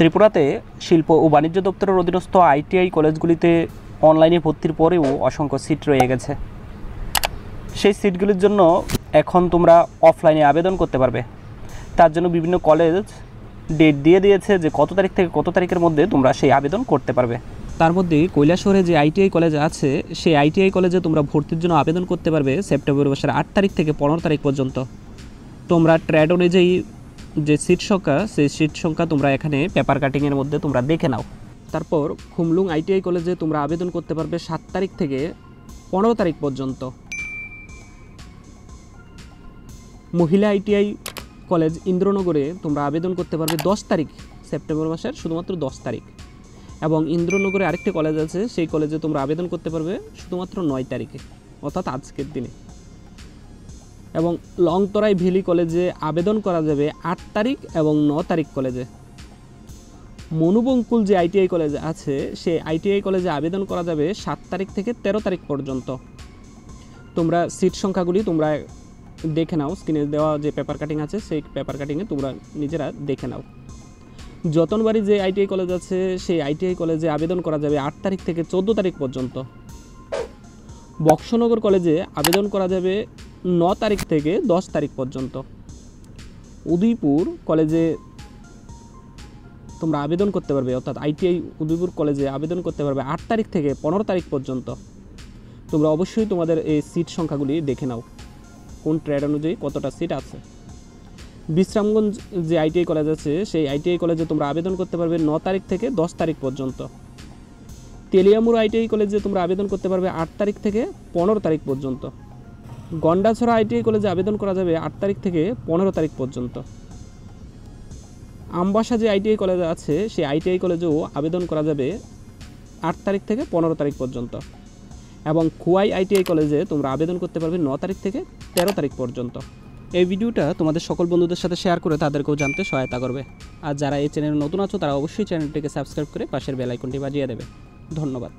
ত্রিপুরাতে শিল্প ও বাণিজ্য দপ্তরের অধীনস্থ আইটিআই কলেজগুলিতে অনলাইনে ভর্তির পরেও অসংখ্য সিট রয়ে গেছে। সেই সিটগুলির জন্য এখন তোমরা অফলাইনে আবেদন করতে পারবে। তার জন্য বিভিন্ন কলেজ ডেট দিয়ে দিয়েছে যে কত তারিখ থেকে কত তারিখের মধ্যে তোমরা সেই আবেদন করতে পারবে। তার মধ্যে কৈলাসহরে যে আইটিআই কলেজ আছে, সেই আইটিআই কলেজে তোমরা ভর্তির জন্য আবেদন করতে পারবে সেপ্টেম্বর মাসের আট তারিখ থেকে পনেরো তারিখ পর্যন্ত। তোমরা ট্র্যাড অনুযায়ী যে সিট সংখ্যা, সেই সিট সংখ্যা তোমরা এখানে পেপার কাটিংয়ের মধ্যে তোমরা দেখে নাও। তারপর খুমলুং আইটিআই কলেজে তোমরা আবেদন করতে পারবে সাত তারিখ থেকে পনেরো তারিখ পর্যন্ত। মহিলা আইটিআই কলেজ ইন্দ্রনগরে তোমরা আবেদন করতে পারবে দশ তারিখ, সেপ্টেম্বর মাসের শুধুমাত্র দশ তারিখ। এবং ইন্দ্রনগরে আরেকটি কলেজ আছে, সেই কলেজে তোমরা আবেদন করতে পারবে শুধুমাত্র নয় তারিখে, অর্থাৎ আজকের দিনে। এবং লংতরাই ভ্যালি কলেজে আবেদন করা যাবে আট তারিখ এবং ন তারিখ কলেজে। মনুবঙ্কুল যে আইটিআই কলেজ আছে সেই আইটিআই কলেজে আবেদন করা যাবে সাত তারিখ থেকে তেরো তারিখ পর্যন্ত। তোমরা সিট সংখ্যাগুলি তোমরা দেখে নাও, স্ক্রিনে দেওয়া যে পেপার কাটিং আছে, সেই পেপার কাটিংয়ে তোমরা নিজেরা দেখে নাও। যতনবাড়ি যে আইটিআই কলেজ আছে, সেই আইটিআই কলেজে আবেদন করা যাবে আট তারিখ থেকে চোদ্দ তারিখ পর্যন্ত। বক্সনগর কলেজে আবেদন করা যাবে ন তারিখ থেকে দশ তারিখ পর্যন্ত। উদয়পুর কলেজে তোমরা আবেদন করতে পারবে, অর্থাৎ আইটিআই উদয়পুর কলেজে আবেদন করতে পারবে আট তারিখ থেকে পনেরো তারিখ পর্যন্ত। তোমরা অবশ্যই তোমাদের এই সিট সংখ্যাগুলি দেখে নাও, কোন ট্রেড অনুযায়ী কতটা সিট আছে। বিশ্রামগঞ্জ যে আইটিআই কলেজ আছে, সেই আইটিআই কলেজে তোমরা আবেদন করতে পারবে ন তারিখ থেকে দশ তারিখ পর্যন্ত। তেলিয়ামুর আইটিআই কলেজে তোমরা আবেদন করতে পারবে আট তারিখ থেকে পনেরো তারিখ পর্যন্ত। গন্ডাছড়া আইটিআই কলেজে আবেদন করা যাবে আট তারিখ থেকে পনেরো তারিখ পর্যন্ত। আমবাসা যে আইটিআই কলেজ আছে, সেই আইটিআই কলেজেও আবেদন করা যাবে আট তারিখ থেকে পনেরো তারিখ পর্যন্ত। এবং খুয়াই আইটিআই কলেজে তোমরা আবেদন করতে পারবে ন তারিখ থেকে তেরো তারিখ পর্যন্ত। এই ভিডিওটা তোমাদের সকল বন্ধুদের সাথে শেয়ার করে তাদেরকেও জানতে সহায়তা করবে। আর যারা এই চ্যানেলে নতুন আছো, তারা অবশ্যই চ্যানেলটিকে সাবস্ক্রাইব করে পাশের বেল আইকনটি বাজিয়ে দেবে। ধন্যবাদ।